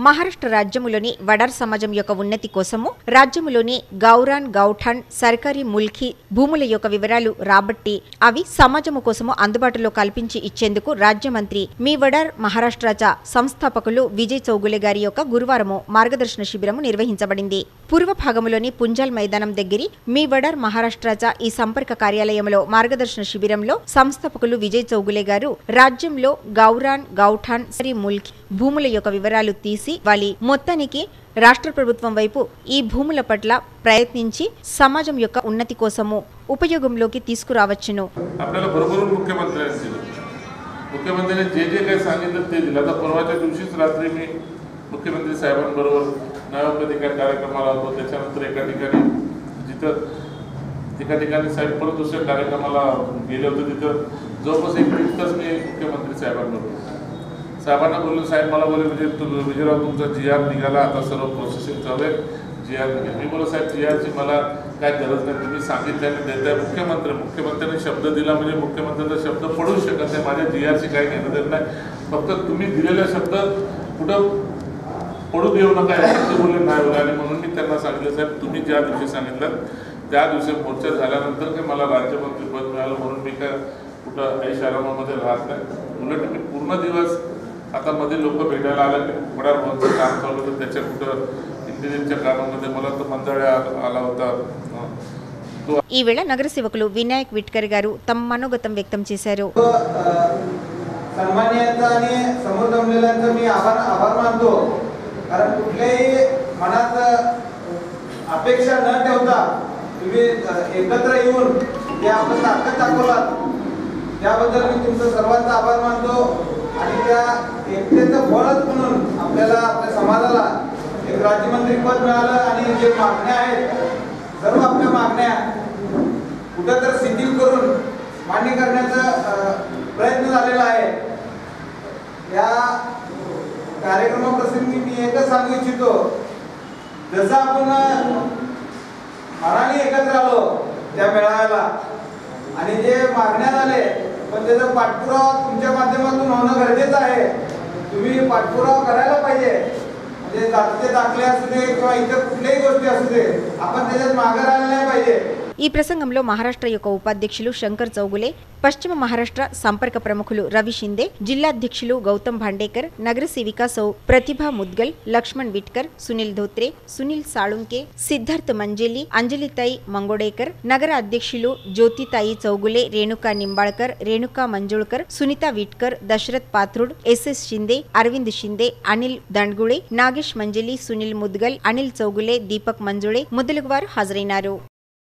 మహారాష్ట్ర రాజ్యములోని వడార్ సమాజం యొక్క ఉన్నతి కోసము రాజ్యములోని గౌరాన్ గౌఠాన్ సర్కారీ ముల్కీ భూముల యొక్క వివరాలు రాబట్టి అవి సమాజము కోసము అందుబాటులో కల్పించి ఇచ్చేందుకు రాజ్య మంత్రి మీ వడార్ మహారాష్ట్రచ సంస్థాపకులు విజయ్ చౌగులే గారి యొక్క గురువారము మార్గదర్శన శిబిరము నిర్వహించబడింది. పూర్వ భాగములోని పుంజాల్ మైదానం దగ్గరి మీ వడార్ మహారాష్ట్రచ ఈ సంపర్క కార్యాలయంలో మార్గదర్శన శిబిరంలో సంస్థాపకులు విజయ్ చౌగులే గారు రాజ్యంలో గౌరాన్ గౌఠాన్ సరి ముల్కీ భూముల యొక్క వివరాలు తీసి వాళ్ళ మొత్తానికి రాష్ట్ర ప్రభుత్వం వైపు ఈ భూముల పట్ల ప్రయత్నించి సమాజం యొక్క ఉన్నతి కోసము ఉపయోగంలోకి తీసుకురావచ్చును आपल्याला भरभरून मुख्यमंत्र्यांनी दिलं मुख्यमंत्र्यांनी जे जे काही सांगितलं ते दिलं आता परवाच्या दिवशीच रात्री मी मुख्यमंत्री साहेबांबरोबर नव्यामध्ये एका कार्यक्रमाला होतो त्याच्यानंतर एका ठिकाणी जिथं एका ठिकाणी साहेब परत दुसऱ्या कार्यक्रमाला गेले होते तिथं जवळपास एक दीड तास मी मुख्यमंत्री साहेबांबरोबर साहेबांना बोललो साहेब मला बोलले म्हणजे तु विजयराव तुमचा जी आर निघाला आता सर्व प्रोसेसिंग चालू आहे. जी आर निघेल. मी बोललो साहेब जी आरची मला काय गरज नाही. तुम्ही सांगितल्याने देत आहे मुख्यमंत्री. मुख्यमंत्र्यांनी शब्द दिला म्हणजे मुख्यमंत्र्यांचा शब्द पडू शकत नाही. माझ्या जी आरची काही घेणं देत नाही. फक्त तुम्ही दिलेला शब्द कुठं पडू देऊ नका ते बोलले नाही बोला आणि म्हणून मी त्यांना सांगितलं साहेब तुम्ही ज्या दिवशी सांगितलं त्या दिवशी मोर्चा झाल्यानंतर काही मला राज्यमंत्रीपद मिळालं म्हणून मी काय कुठं ऐशारामामध्ये राहत नाही. उलट मी पूर्ण दिवस आता मध्ये लोक भेटायला आले की वडार भवनचं काम चालू होतं त्याच्या कुठं इंजिनिअरिंगच्या कामामध्ये मला तर मंजाळ्या आ- आला होता अं, तो ఈ వేళ నగర సేవకులు వినాయక్ విట్కర్ గారు తమ మనోగతం వ్యక్తం చేశారు तो, अ, सन्मान्यांचा आणि समोर जमलेल्यांचा मी आभार आभार मानतो कारण कुठल्याही मनात अ, अपेक्षा न ठेवता तुम्ही अ, एकत्र येऊन जे आपण ताकद दाखवलात त्याबद्दल मी तुमचं सर्वांचा आभार मानतो आणि त्या एकतेचं फळच म्हणून आपल्याला आपल्या समाजाला एक राज्यमंत्री पद मिळालं आणि जे मागण्या आहेत सर्व आपल्या मागण्या कुठं तर शिथिल करून मान्य करण्याचा प्रयत्न झालेला आहे. या कार्यक्रमाप्रसंगी मी एकच सांगू इच्छितो जसं आपण अ, मनाने एकत्र आलो त्या मेळाव्याला आणि जे मागण्यात आले पण त्याचा पाठपुरावा तुमच्या माध्यमातून होणं गरजेचं आहे. तुम्ही पाठपुरावा करायला पाहिजे. म्हणजे जातीचे दाखले असू दे किंवा इतर कुठल्याही गोष्टी असू दे आपण त्याच्यात मागे राहिलं नाही पाहिजे. ఈ ప్రసంగంలో మహారాష్ట్ర యొక్క ఉపాధ్యక్షులు శంకర్ చౌగులే పశ్చిమ మహారాష్ట్ర సంపర్క ప్రముఖులు రవి షిందే జిల్లాధ్యక్షులు గౌతమ్ భాండేకర్ నగర సేవిక సౌ ప్రతిభా ముద్గల్ లక్ష్మణ్ విట్కర్ సునీల్ ధోత్రే సునీల్ సాళుంకే సిద్ధార్థ్ మంజేలి అంజలితాయి మంగోడేకర్ నగర అధ్యక్షులు జ్యోతితాయి చౌగులే రేణుకా నింబాళకర్ రేణుకా మంజుళకర్ సునీత విట్కర్ దశరథ్ పాత్రుడ్ ఎస్ఎస్ షిందే అరవింద్ షిందే అనిల్ దండ్గుళే నాగేష్ మంజలి సునీల్ ముద్గల్ అనిల్ చౌగులే దీపక్ మంజుళే మొదలగు వారు హాజరైనారు